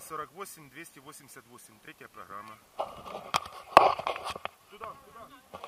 048 288. Третья программа. Туда, туда.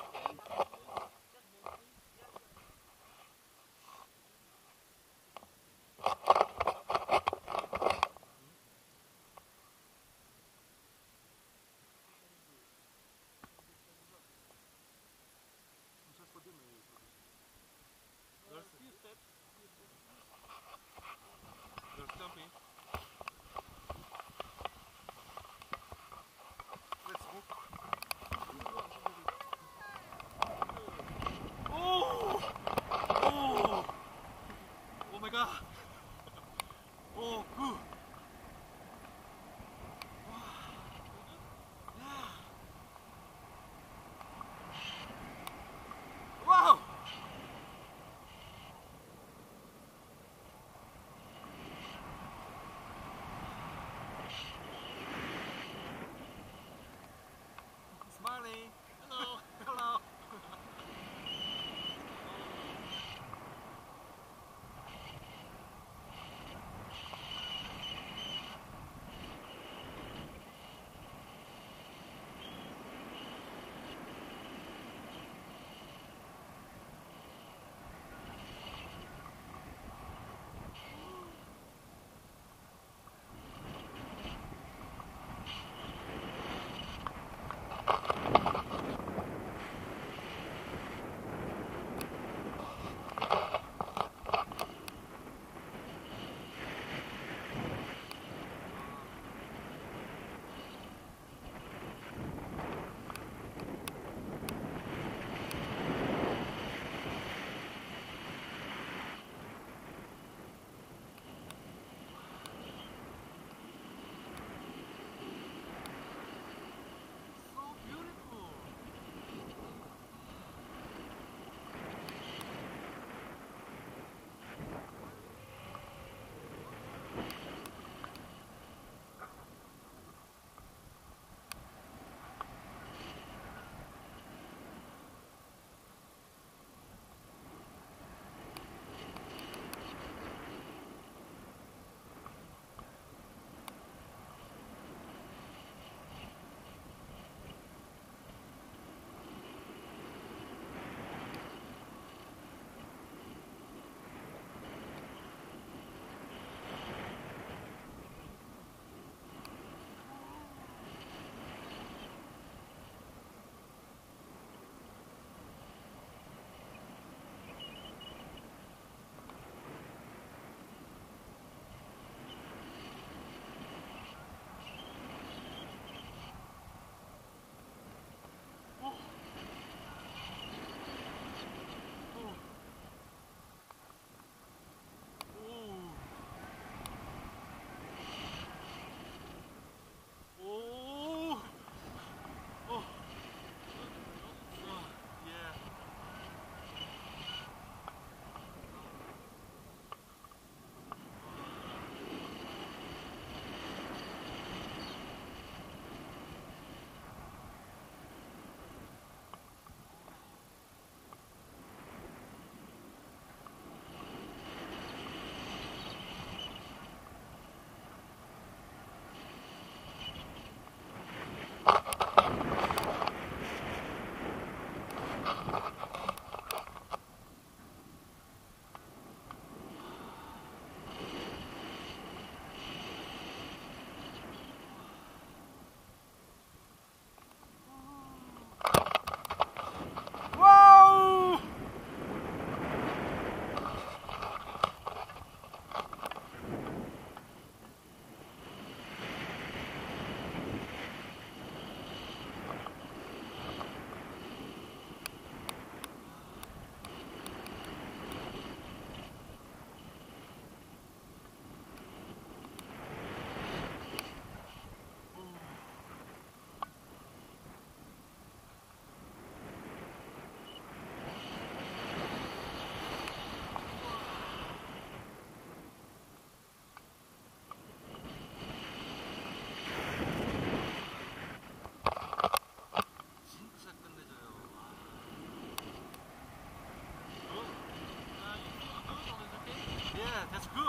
That's good.